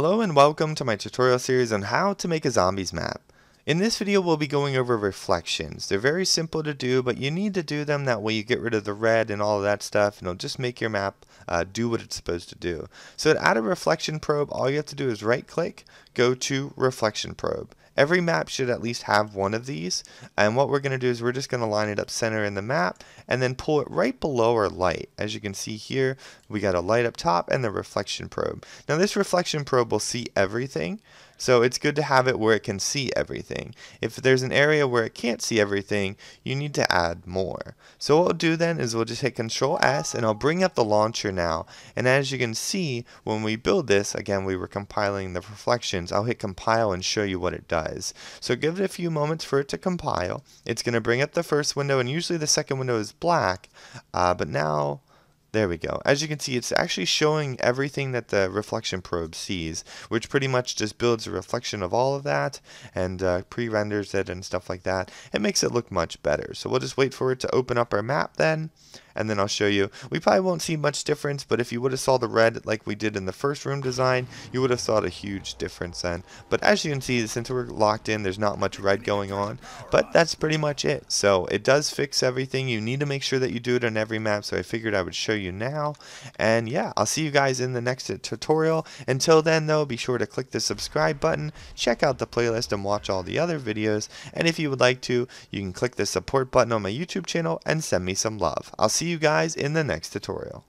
Hello and welcome to my tutorial series on how to make a zombies map. In this video we'll be going over reflections. They're very simple to do but you need to do them that way you get rid of the red and all of that stuff and it'll just make your map uh, do what it's supposed to do. So to add a reflection probe all you have to do is right click, go to reflection probe. Every map should at least have one of these and what we're going to do is we're just going to line it up center in the map and then pull it right below our light. As you can see here we got a light up top and the reflection probe. Now this reflection probe will see everything so it's good to have it where it can see everything. If there's an area where it can't see everything, you need to add more. So what we'll do then is we'll just hit Control S and I'll bring up the launcher now. And as you can see, when we build this, again we were compiling the reflections, I'll hit compile and show you what it does. So give it a few moments for it to compile. It's going to bring up the first window and usually the second window is black, uh, but now there we go. As you can see, it's actually showing everything that the reflection probe sees, which pretty much just builds a reflection of all of that and uh, pre-renders it and stuff like that. It makes it look much better. So we'll just wait for it to open up our map then and then I'll show you. We probably won't see much difference, but if you would have saw the red like we did in the first room design, you would have saw a huge difference then. But as you can see, since we're locked in, there's not much red going on, but that's pretty much it. So it does fix everything. You need to make sure that you do it on every map, so I figured I would show you now. And yeah, I'll see you guys in the next tutorial. Until then though, be sure to click the subscribe button, check out the playlist and watch all the other videos. And if you would like to, you can click the support button on my YouTube channel and send me some love. I'll see you guys in the next tutorial.